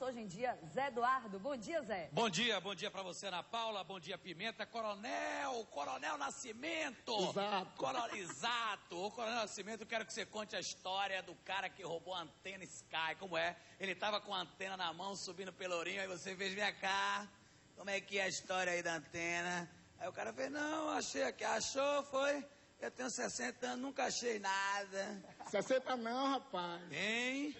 Hoje em dia, Zé Eduardo. Bom dia, Zé. Bom dia, bom dia pra você, Ana Paula. Bom dia, Pimenta. Coronel, Coronel Nascimento. Exato. Coro- Exato. O Coronel Nascimento, eu quero que você conte a história do cara que roubou a antena Sky. Como é? Ele tava com a antena na mão, subindo pelourinho, aí você fez, minha cá. Como é que é a história aí da antena? Aí o cara fez, não, achei aqui. Achou, foi? Eu tenho 60 anos, nunca achei nada. 60 não, rapaz. Hein?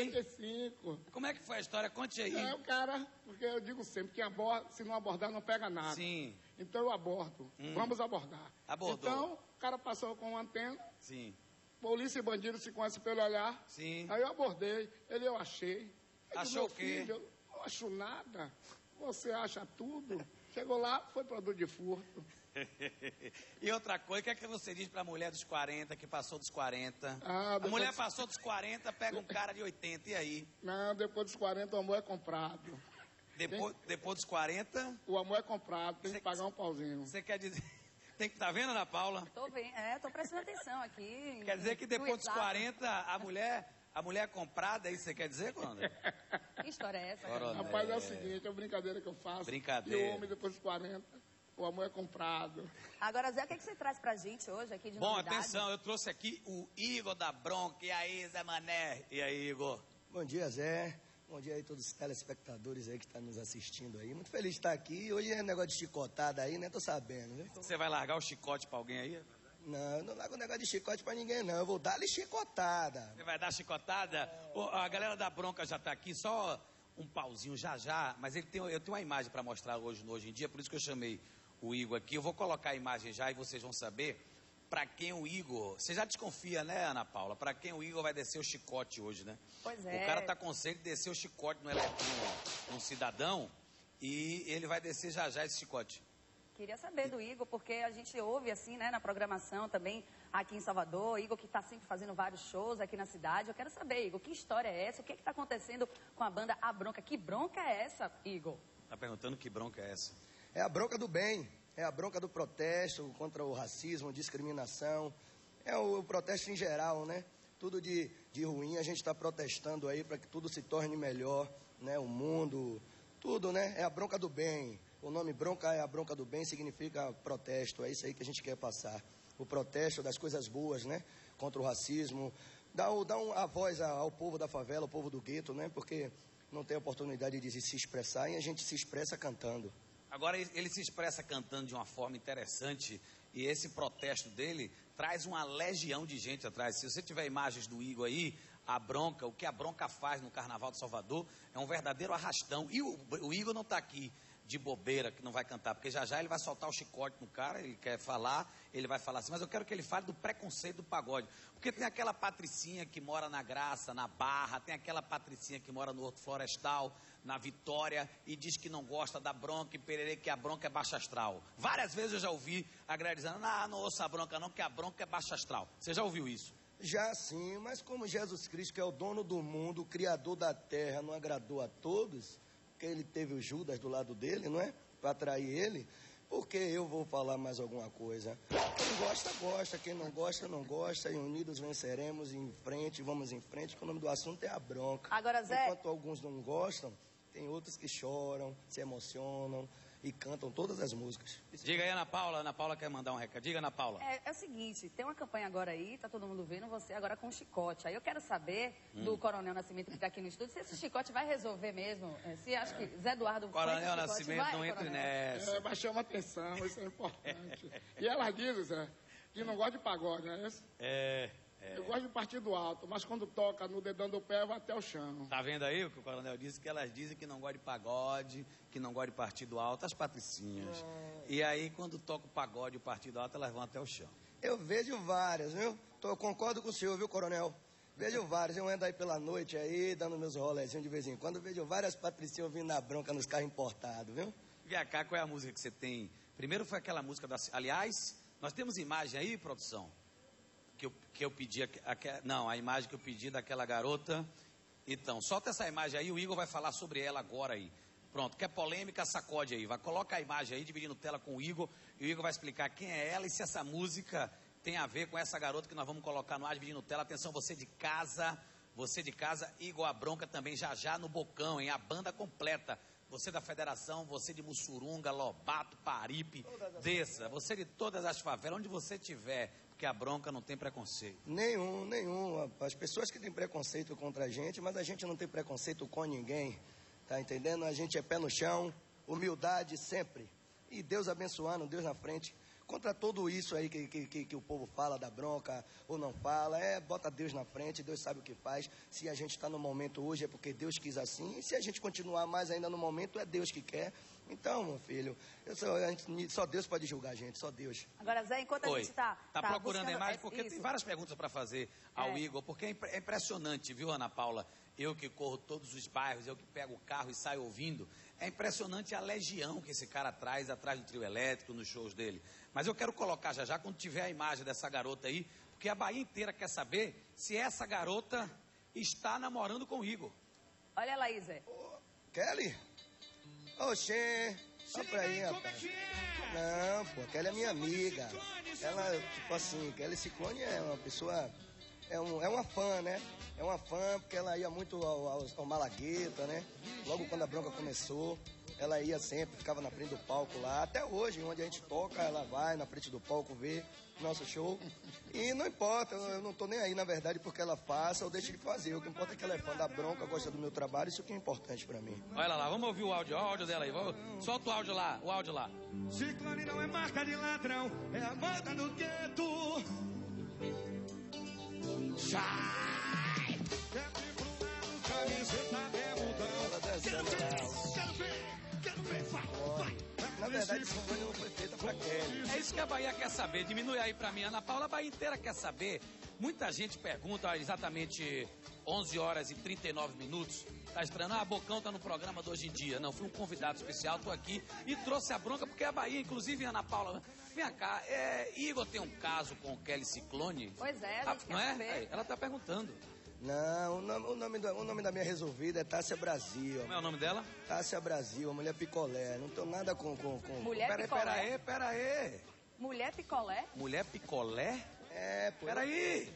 Hein? 55. Como é que foi a história? Conte aí. É o cara, porque eu digo sempre que aborda, se não abordar não pega nada. Sim, Então eu abordo. Hum. Vamos abordar. Abordou. Então, o cara passou com uma antena, sim, polícia e bandido se conhecem pelo olhar. sim. Aí eu abordei, ele eu achei. Digo, Achou "Meu o quê?" filho, eu não acho nada. Você acha tudo. Chegou lá, foi produto de furto. e outra coisa, o que é que você diz pra mulher dos 40 que passou dos 40? Ah, a mulher passou dos 40, pega um cara de 80, e aí? Não, depois dos 40 o amor é comprado. Depois, depois dos 40, O amor é comprado, tem que Você- pagar um pauzinho. você quer dizer. Tem que tá vendo, Ana Paula? Tô vendo, é, tô prestando atenção aqui. Quer dizer que depois dos Exato. 40, a mulher, a mulher é comprada, é isso que você quer dizer, Coronel? Que história é essa? Coronel. Rapaz, é o seguinte, é uma brincadeira que eu faço. Brincadeira. E o homem, depois dos 40, o amor é comprado. Agora, Zé, o que, é que você traz pra gente hoje aqui de Bom, novidade? atenção, eu trouxe aqui o Igor da Bronca. E aí, Zé Mané? E aí, Igor? Bom dia, Zé. Bom dia aí todos os telespectadores aí que estão nos assistindo aí. Muito feliz de estar aqui. Hoje é negócio de chicotada aí, né? Tô sabendo, viu? Você vai largar o chicote pra alguém aí? Não, eu não largo negócio de chicote pra ninguém, não. Eu vou dar-lhe chicotada. Você vai dar chicotada? Ô, a galera da bronca já tá aqui, só um pauzinho já já, mas ele tem, eu tenho uma imagem para mostrar hoje, no hoje em dia, por isso que eu chamei o Igor aqui. Eu vou colocar a imagem já e vocês vão saber para quem o Igor. Você já desconfia, né, Ana Paula? Para quem o Igor vai descer o chicote hoje, né? Pois é. O cara tá com sede de descer o chicote no, ele- no, no cidadão e ele vai descer já já esse chicote. Queria saber do Igor, porque a gente ouve assim, né, na programação também aqui em Salvador. Igor que está sempre fazendo vários shows aqui na cidade. Eu quero saber, Igor, que história é essa? O que está acontecendo com a banda A Bronca? Que bronca é essa, Igor? Tá perguntando que bronca é essa? É a bronca do bem. É a bronca do protesto contra o racismo, discriminação. É o, protesto em geral, né? Tudo de, de ruim a gente está protestando aí para que tudo se torne melhor, né? O mundo, tudo, né? É a bronca do bem. O nome bronca é a bronca do bem, significa protesto. É isso aí que a gente quer passar. O protesto das coisas boas, né? Contra o racismo. Dá, dá um- a voz ao povo da favela, ao povo do gueto, né? Porque não tem oportunidade de se expressar e a gente se expressa cantando. Agora ele se expressa cantando de uma forma interessante e esse protesto dele traz uma legião de gente atrás. Se você tiver imagens do Igor aí, a bronca, o que a bronca faz no Carnaval de Salvador é um verdadeiro arrastão. E o, o Igor não está aqui de bobeira que não vai cantar, porque já já ele vai soltar o chicote no cara, ele quer falar, ele vai falar assim, mas eu quero que ele fale do preconceito do pagode. Porque tem aquela patricinha que mora na Graça, na Barra, tem aquela patricinha que mora no Horto Florestal, na Vitória, e diz que não gosta da bronca e pererê, que a bronca é baixa astral. Várias vezes eu já ouvi a galera dizendo, não, não ouça a bronca não, que a bronca é baixa astral. Você já ouviu isso? Já sim, mas como Jesus Cristo, que é o dono do mundo, o criador da terra, não agradou a todos, porque ele teve o Judas do lado dele, não é? Para atrair ele, porque eu vou falar mais alguma coisa. Quem gosta, gosta, quem não gosta, não gosta, e unidos venceremos, e em frente, vamos em frente, que o nome do assunto é a bronca. Agora, Zé- Enquanto alguns não gostam, tem outros que choram, se emocionam e cantam todas as músicas. Diga aí, Ana Paula. Ana Paula quer mandar um recado. Diga, Ana Paula. É, é o seguinte, tem uma campanha agora aí, tá todo mundo vendo você agora com chicote. Aí eu quero saber Hum. do Coronel Nascimento que tá aqui no estúdio, se esse chicote vai resolver mesmo. É, Se acha que Zé Eduardo Coronel Nascimento, vai, não entre Coronel? nessa. É, mas chama atenção, isso é importante. e elas dizem, Zé, que não gosta de pagode, não é isso? É, é. Eu gosto de partido alto, mas quando toca no dedão do pé, vai até o chão. Tá vendo aí o que o coronel disse? Que elas dizem que não gostam de pagode, que não gostam de partido alto, as patricinhas. E aí, quando toca o pagode e o partido alto, elas vão até o chão. Eu vejo várias, viu? Tô, concordo com o senhor, viu, coronel? Vejo várias. Eu ando aí pela noite aí, dando meus rolezinhos de vez em quando. Vejo várias patricinhas vindo na bronca nos carros importados, viu? Vem cá, qual é a música que você tem? Primeiro foi aquela música da. Aliás, nós temos imagem aí, produção? Que eu, que eu pedi. não, a imagem que eu pedi daquela garota. Então, solta essa imagem aí, o Igor vai falar sobre ela agora aí. Pronto, quer polêmica, sacode aí. Vai, coloca a imagem aí, dividindo tela com o Igor. E o Igor vai explicar quem é ela e se essa música tem a ver com essa garota que nós vamos colocar no ar, dividindo tela. Atenção, você de casa, Você de casa, Igor a Bronca também já já no Bocão, hein? A banda completa. Você da federação, você de Mussurunga, Lobato, Paripe, desça. Você de todas as favelas, onde você tiver, porque a bronca não tem preconceito. Nenhum, nenhum. As pessoas que têm preconceito contra a gente, mas a gente não tem preconceito com ninguém. Tá entendendo? A gente é pé no chão, humildade sempre. E Deus abençoando, Deus na frente. Contra tudo isso aí que, que, que, o povo fala da bronca ou não fala, é bota Deus na frente, Deus sabe o que faz. Se a gente está no momento hoje é porque Deus quis assim. E se a gente continuar mais ainda no momento, é Deus que quer. Então, meu filho, eu só, a gente- só Deus pode julgar a gente, só Deus. Agora, Zé, enquanto a Oi. gente está. Tá procurando a imagem, é, porque tem isso. várias perguntas para fazer ao É. Igor, porque é é impressionante, viu, Ana Paula? Eu que corro todos os bairros, eu que pego o carro e saio ouvindo. É impressionante a legião que esse cara traz atrás do trio elétrico, nos shows dele. Mas eu quero colocar já já, quando tiver a imagem dessa garota aí, porque a Bahia inteira quer saber se essa garota está namorando com o Igor. Olha lá aí, Zé. Kelly? Oxê, só pra aí, rapaz. Não, pô, Kelly é minha amiga. Ela, tipo assim, Kelly Ciclone é uma pessoa. É, um, é uma fã, né? É uma fã porque ela ia muito ao, ao, ao Malagueta, né? Logo quando a bronca começou, ela ia sempre, ficava na frente do palco lá. Até hoje, onde a gente toca, ela vai na frente do palco ver nosso show. E não importa, eu, eu não tô nem aí, na verdade, porque ela faça ou deixe de fazer. O que importa é que ela é fã da bronca, gosta do meu trabalho, isso que é importante pra mim. Olha lá, vamos ouvir o áudio, ó, o áudio dela aí. Vamos- Solta o áudio lá, o áudio lá. Ciclone não é marca de ladrão, é a moda do gueto. Sai! Sempre pro lado, camiseta. Ela verdade, não foi feita Kelly. É isso que a Bahia quer saber. Diminui aí pra mim, Ana Paula. A Bahia inteira quer saber. Muita gente pergunta exatamente 11 horas e 39 minutos. Tá estranho? Ah, Bocão tá no programa do Hoje em Dia. Não, fui um convidado especial, tô aqui e trouxe a bronca porque a Bahia, inclusive Ana Paula, vem cá, é, Igor tem um caso com o Kelly Ciclone? Pois é, a gente Ah, quer não é? saber. Ela tá perguntando. Não, o nome, o nome, da, o nome da minha resolvida é Tássia Brasil. Como é o nome dela? Tássia Brasil, a mulher picolé. Não tô nada com. com, com... Mulher Peraí, picolé. peraí, peraí. Mulher picolé? Mulher picolé? É, pô. Peraí.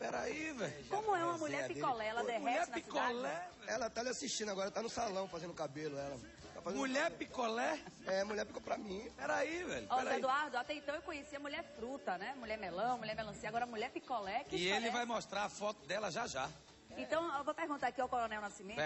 Peraí, velho. Como é uma mulher picolé? Ela derrete Mulher na picolé, cidade? Ela tá lhe assistindo agora, tá no salão fazendo cabelo, ela. Tá fazendo Mulher picolé? É, mulher picou pra mim. Peraí, velho. Ó, Zé. Eduardo, até então eu conhecia mulher fruta, né? Mulher melão, mulher melancia. Agora mulher picolé. Que E ele é vai mostrar a foto dela já já. Então, eu vou perguntar aqui ao Coronel Nascimento.